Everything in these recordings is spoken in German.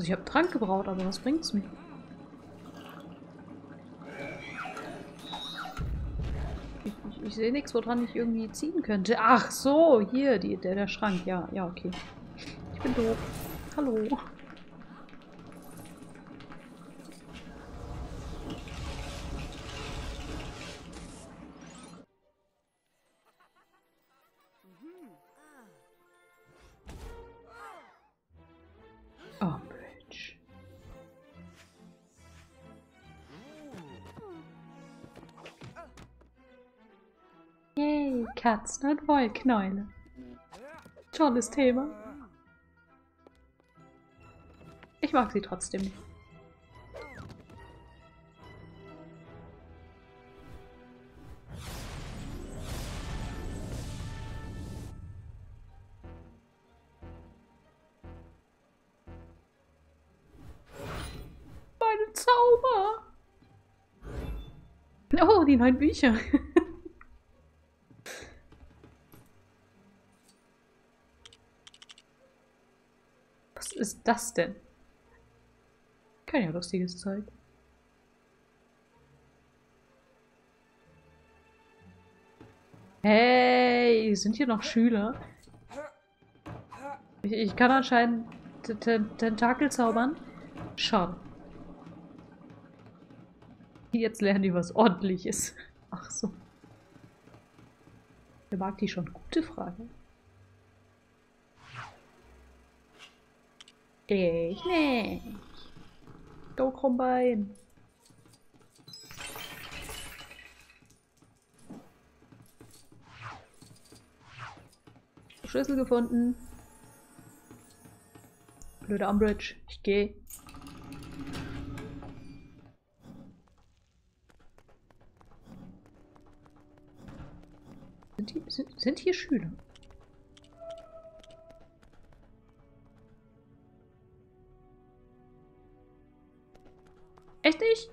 Also ich habe Trank gebraut, aber was bringt's mir? Ich, ich, ich sehe nichts, woran ich irgendwie ziehen könnte. Ach so, hier, die, der, der Schrank. Ja, ja, okay. Ich bin doof. Hallo. Katzen und Wollknäule. Tolles Thema. Ich mag sie trotzdem. Meine Zauber! Oh, die neuen Bücher. Was ist das denn? Kein ja lustiges Zeug. Hey, sind hier noch Schüler? Ich, ich kann anscheinend Tentakel zaubern. Schade. Jetzt lernen die was ordentliches. Ach so. Wer mag die schon? Gute Frage. Ich nicht. Go Combine. Schlüssel gefunden. Blöde Umbridge. Ich gehe. Sind, sind hier Schüler? Nicht?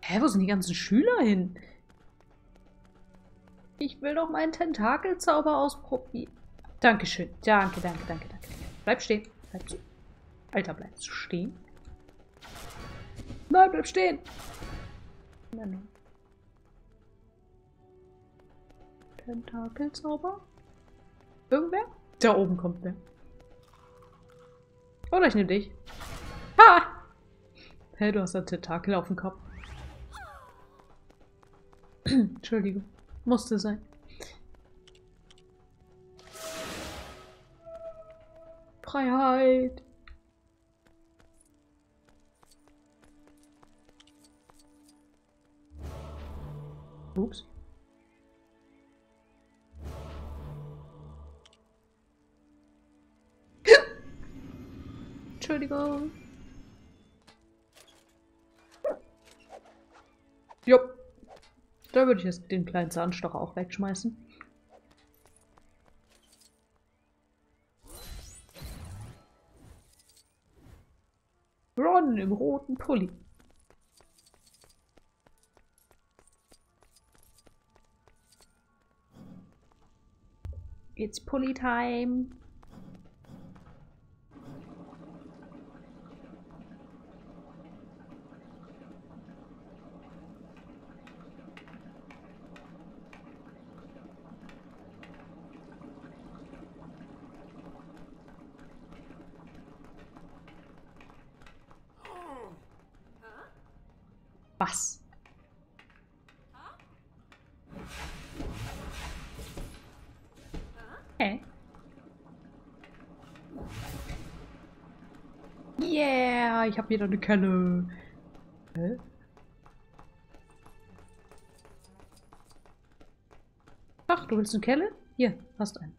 Hä, wo sind die ganzen Schüler hin? Ich will doch meinen Tentakelzauber ausprobieren. Dankeschön. Danke, danke, danke, danke. Bleib stehen. Bleib stehen. Alter, bleibst du stehen? Nein, bleib stehen. Nein, nein. Tentakelzauber? Irgendwer? Da oben kommt wer. Oder ich nehme dich. Ha! Hey, du hast einen Tentakel auf dem Kopf. Entschuldigung. Musste sein. Freiheit. Ups. Entschuldigung. Jupp. Da würde ich jetzt den kleinen Zahnstocher auch wegschmeißen. Ron im roten Pulli. It's Pulli time. Was? Hä? Yeah, ich habe wieder eine Kelle. Hä? Ach, du willst eine Kelle? Hier, hast einen.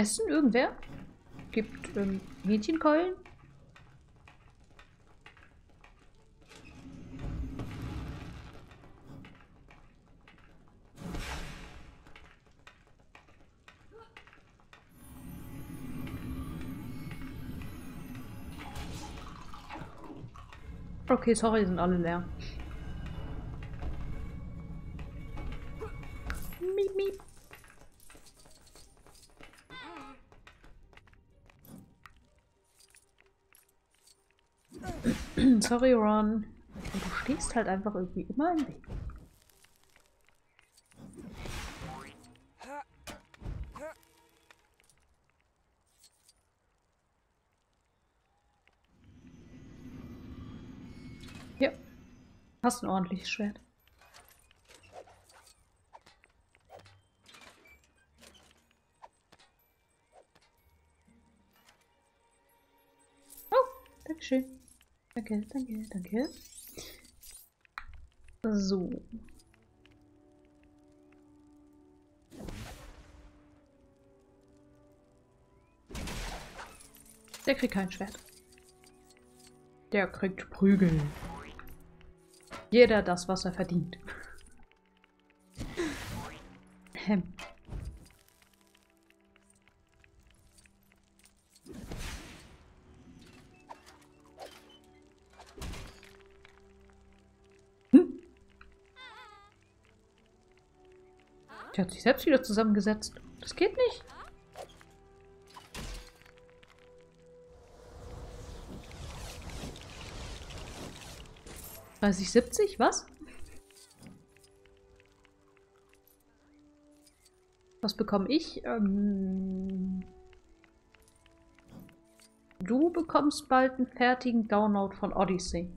Essen irgendwer? Gibt ähm, Hähnchenkeulen? Okay, sorry, sind alle leer. Sorry, Ron. Du stehst halt einfach irgendwie immer im Weg. Ja. Hast ein ordentliches Schwert. Danke, danke, danke. So. Der kriegt kein Schwert. Der kriegt Prügel. Jeder das, was er verdient. Hm? Der hat sich selbst wieder zusammengesetzt. Das geht nicht. 30, 70, was? Was bekomme ich? Ähm du bekommst bald einen fertigen Download von Odyssey.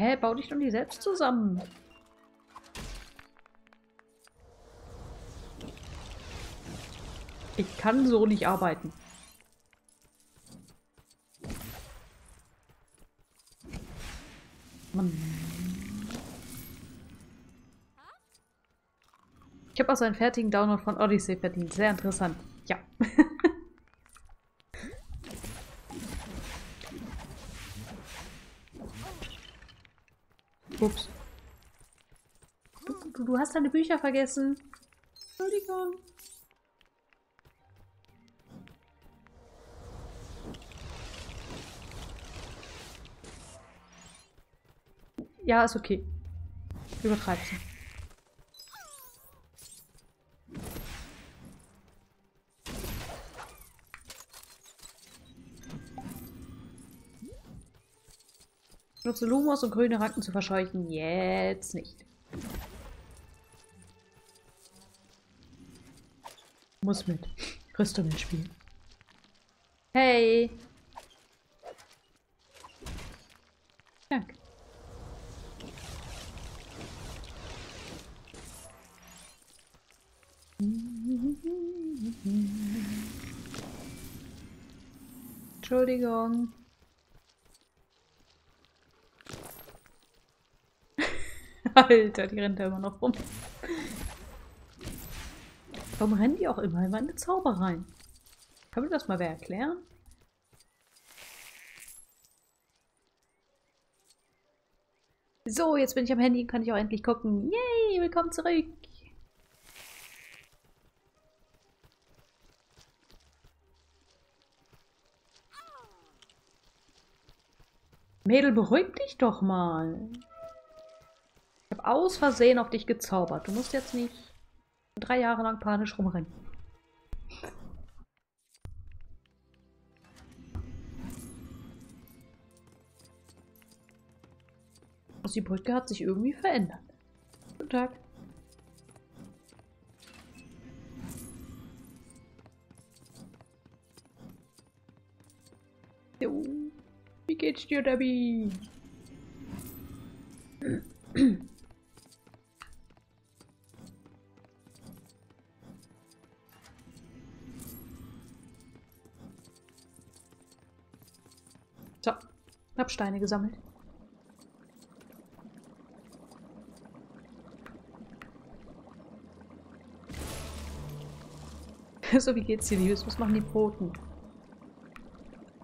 Hä, bau dich doch nicht selbst zusammen. Ich kann so nicht arbeiten. Mann. Ich habe also einen fertigen Download von Odyssey verdient. Sehr interessant. Ja. Ups. Du, du, hast deine Bücher vergessen. Entschuldigung. Ja, ist okay. Übertreibt sie. Nutze Lumos, um grüne Ranken zu verscheuchen. Jetzt nicht. Muss mit. Rüstungen spielen. Hey! Danke. Entschuldigung. Alter, die rennt da immer noch rum. Warum rennen die auch immer in meine Zaubereien? Kann mir das mal wer erklären? So, jetzt bin ich am Handy und kann ich auch endlich gucken. Yay, willkommen zurück. Mädel, beruhig dich doch mal. Ich habe aus Versehen auf dich gezaubert. Du musst jetzt nicht drei Jahre lang panisch rumrennen. Die Brücke hat sich irgendwie verändert. Guten Tag. Jo. Wie geht's dir, Debbie? hab Steine gesammelt. so, wie geht's dir, Liebes? Was machen die Poten?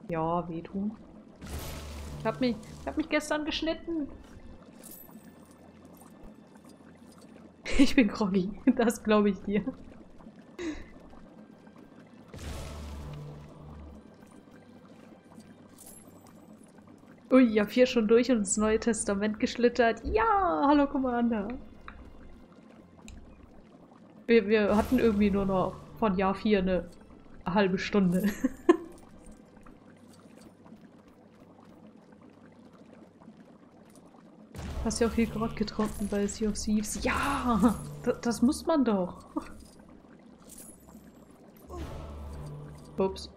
Ja, wehtun. Ich hab mich, ich hab mich gestern geschnitten. Ich bin groggy. Das glaube ich dir. Ui, ich habe hier schon durch und ins Neue Testament geschlittert. Ja, hallo Commander. Wir, wir hatten irgendwie nur noch von Jahr 4 eine halbe Stunde. Hast ja auch viel Grog getrunken bei Sea of Thieves. Ja, das muss man doch. Ups.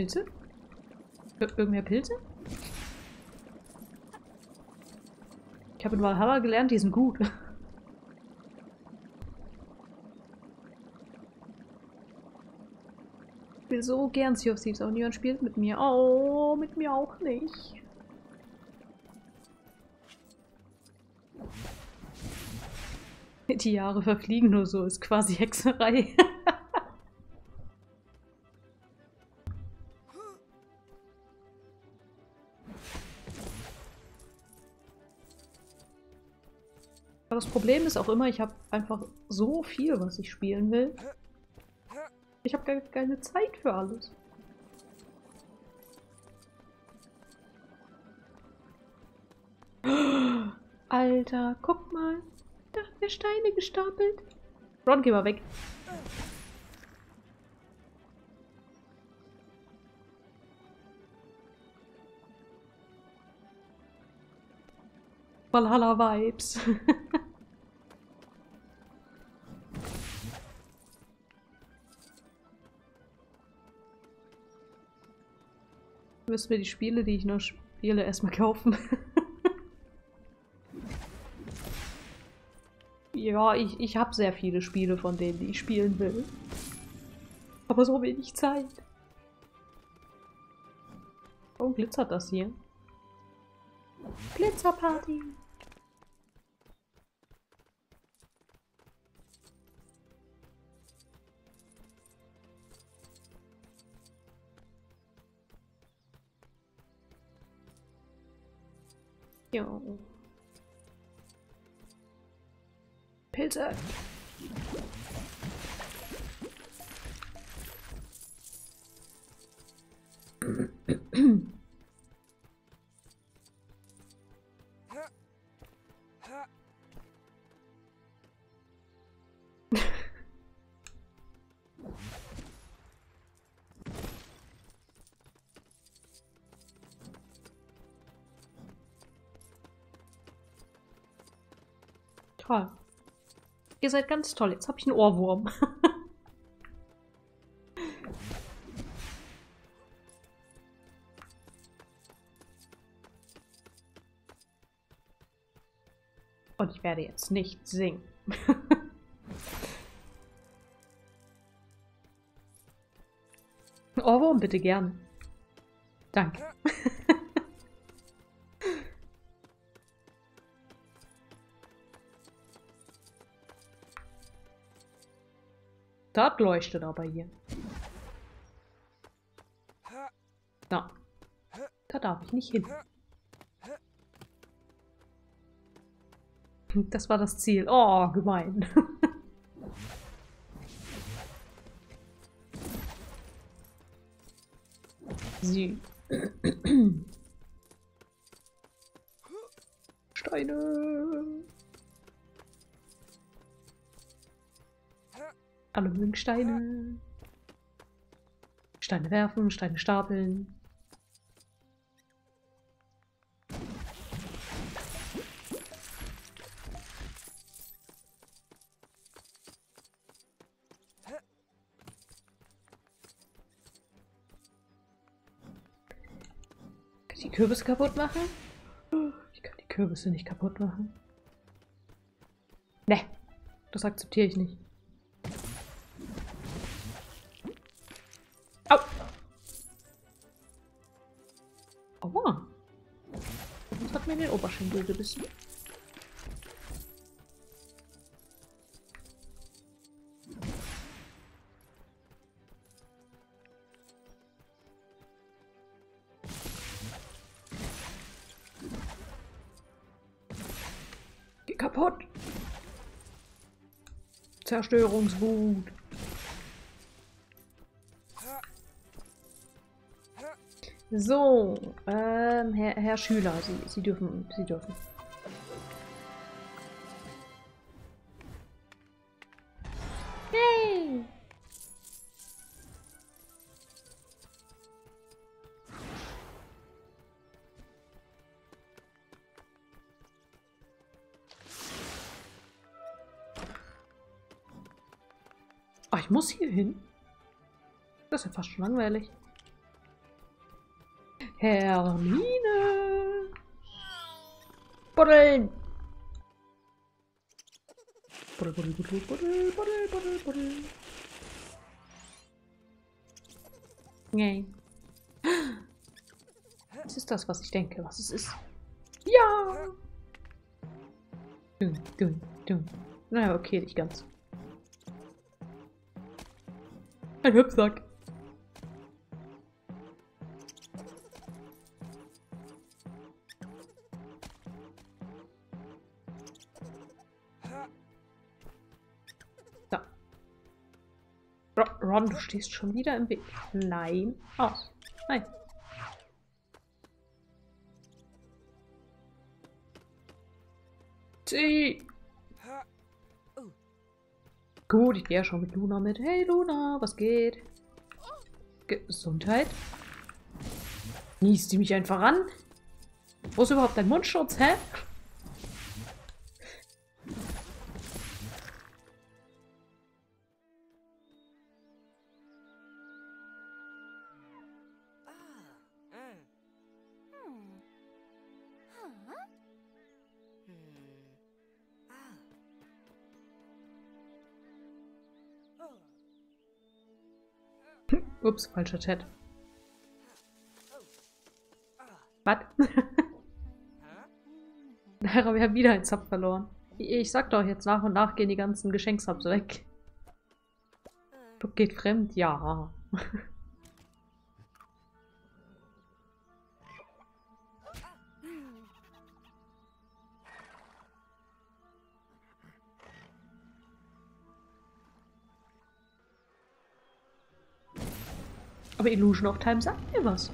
Pilze? Ir irgendwer Pilze? Ich habe in Valhalla gelernt, die sind gut. Ich will so gern Sea of Thieves, aber niemand spielt mit mir. Oh, mit mir auch nicht. Die Jahre verfliegen nur so, ist quasi Hexerei. Problem ist auch immer, ich habe einfach so viel, was ich spielen will. Ich habe gar keine Zeit für alles. Alter, guck mal. Da haben wir Steine gestapelt. Ron, geh mal weg. Valhalla Vibes. müssen wir die Spiele, die ich noch spiele, erstmal kaufen. ja, ich, ich habe sehr viele Spiele von denen, die ich spielen will. Aber so wenig Zeit. Oh, glitzert das hier. Glitzerparty. Jo. Pilze. Toll. Ihr seid ganz toll. Jetzt habe ich einen Ohrwurm. Und ich werde jetzt nicht singen. Ohrwurm bitte gern. Danke. Das leuchtet aber hier. Da. Da darf ich nicht hin. Das war das Ziel. Oh, gemein. Sie. Steine. Alle mögen Steine. Steine werfen, Steine stapeln. Kann ich die Kürbisse kaputt machen? Ich kann die Kürbisse nicht kaputt machen. Ne, das akzeptiere ich nicht. Mir den Oberschenkel gebissen. Geh kaputt! Zerstörungswut. So, ähm, Herr, Herr Schüler, Sie, Sie dürfen, Sie dürfen. Ah, ich muss hier hin? Das ist ja fast schon langweilig. Hermine! Buddeln! Buddel, buddel, buddel, buddel, buddel, buddel, buddel. Nee. Was ist das, was ich denke, was es ist? Ja! Dun, dun, dun. Naja, okay, nicht ganz. Ein Hüpfsack. Ro- Ron, du stehst schon wieder im Weg. Nein. Aus. Nein. Zieh. Gut, ich gehe ja schon mit Luna mit. Hey Luna, was geht? Gesundheit? Niest die mich einfach an? Wo ist überhaupt dein Mundschutz, hä? Ups, falscher Chat. Was? Naja, wir haben wieder einen Zap verloren. Ich sag doch, jetzt nach und nach gehen die ganzen Geschenksubs weg. Duck geht fremd? Ja. Aber Illusion of Time sagt mir was.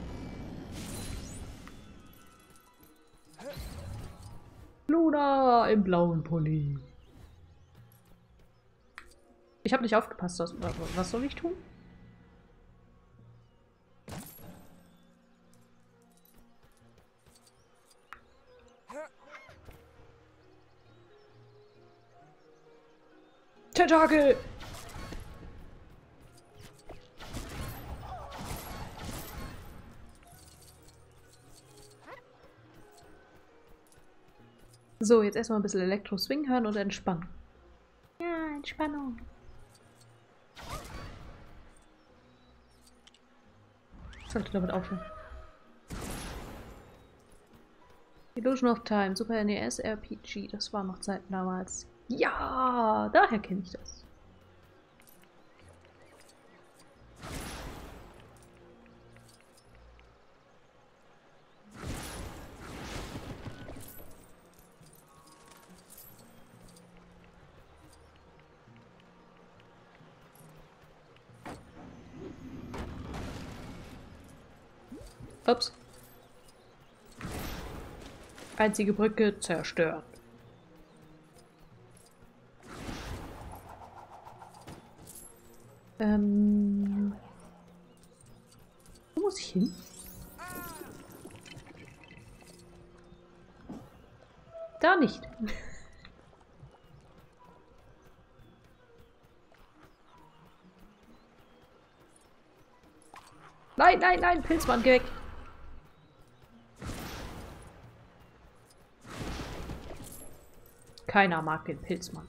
Luna im blauen Pulli. Ich habe nicht aufgepasst. Was, was soll ich tun? Tentakel! So, jetzt erstmal ein bisschen Elektro-Swing hören und entspannen. Ja, Entspannung. Ich sollte damit aufhören. Illusion of Time, Super NES RPG, das war noch Zeiten damals. Ja, daher kenne ich das. Ups. Einzige Brücke zerstört. Ähm. Wo muss ich hin? Da nicht. Nein, nein, nein, Pilzmann, geh weg. Keiner mag den Pilzmann.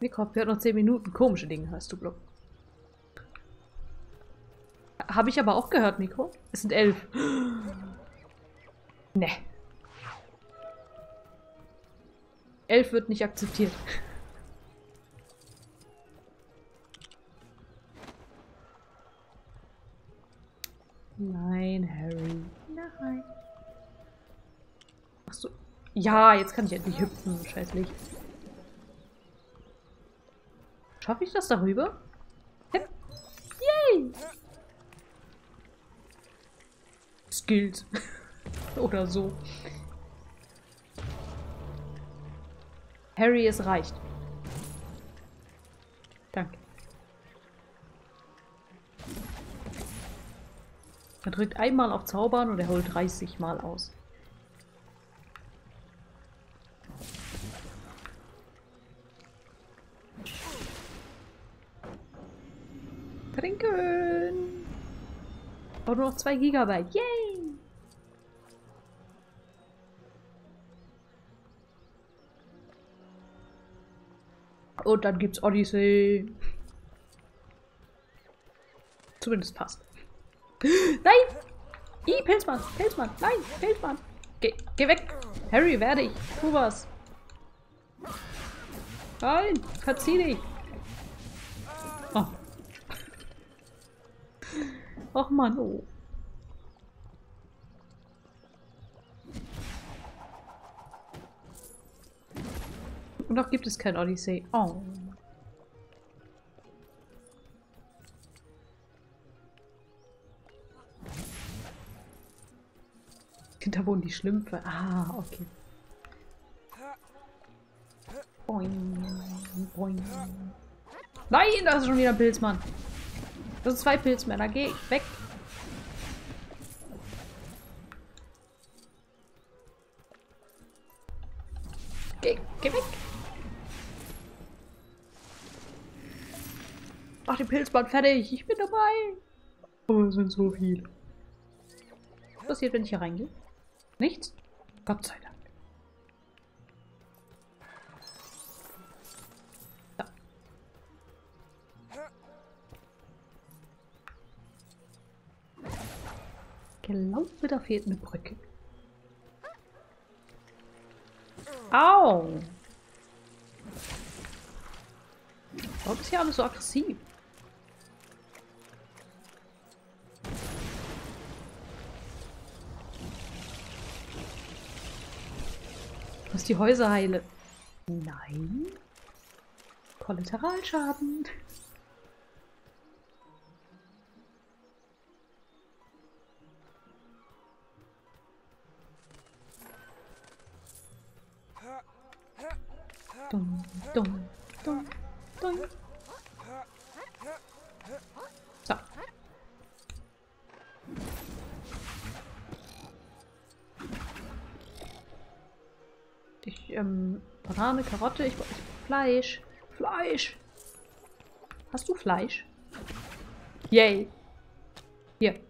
Mikrof, wir noch 10 Minuten. Komische Dinge hast du, Block. Habe ich aber auch gehört, Nico. Es sind elf. Ne. Elf wird nicht akzeptiert. Nein, Harry. Nein. Ja, jetzt kann ich endlich hüpfen. Scheiß Licht. Schaffe ich das darüber? Hip. Yay! Skills. Oder so. Harry, es reicht. Danke. Er drückt einmal auf Zaubern und er holt 30 Mal aus. Trinken! Und nur noch 2 Gigabyte. Yay! Und dann gibt's Odyssey. Zumindest fast. Nein! I, Pilzmann! Pilzmann! Nein! Pilzmann! Geh, geh weg! Harry, werde ich! Tu was! Nein! Verzieh dich! Oh. Och Mann, oh. Und noch gibt es kein Odyssey. Oh. Da wohnen die Schlümpfe. Ah, okay. Boing, boing. Nein, da ist schon wieder ein Pilzmann. Das sind zwei Pilzmänner. Geh weg. Geh, geh weg. Mach den Pilzmann fertig. Ich bin dabei. Oh, es sind so viele. Was passiert, wenn ich hier reingehe? Nichts? Gott sei Dank. Glaube, da fehlt eine Brücke. Au! Warum ist hier alles so aggressiv? Muss die Häuser heilen. Nein. Kollateralschaden. Ähm, Banane, Karotte, ich, ich Fleisch. Fleisch. Hast du Fleisch? Yay. Hier.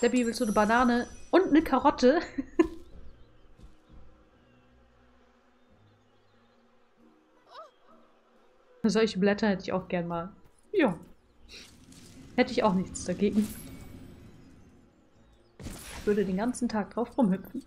Debbie, willst du eine Banane und eine Karotte? Solche Blätter hätte ich auch gern mal. Ja. Hätte ich auch nichts dagegen. Ich würde den ganzen Tag drauf rumhüpfen.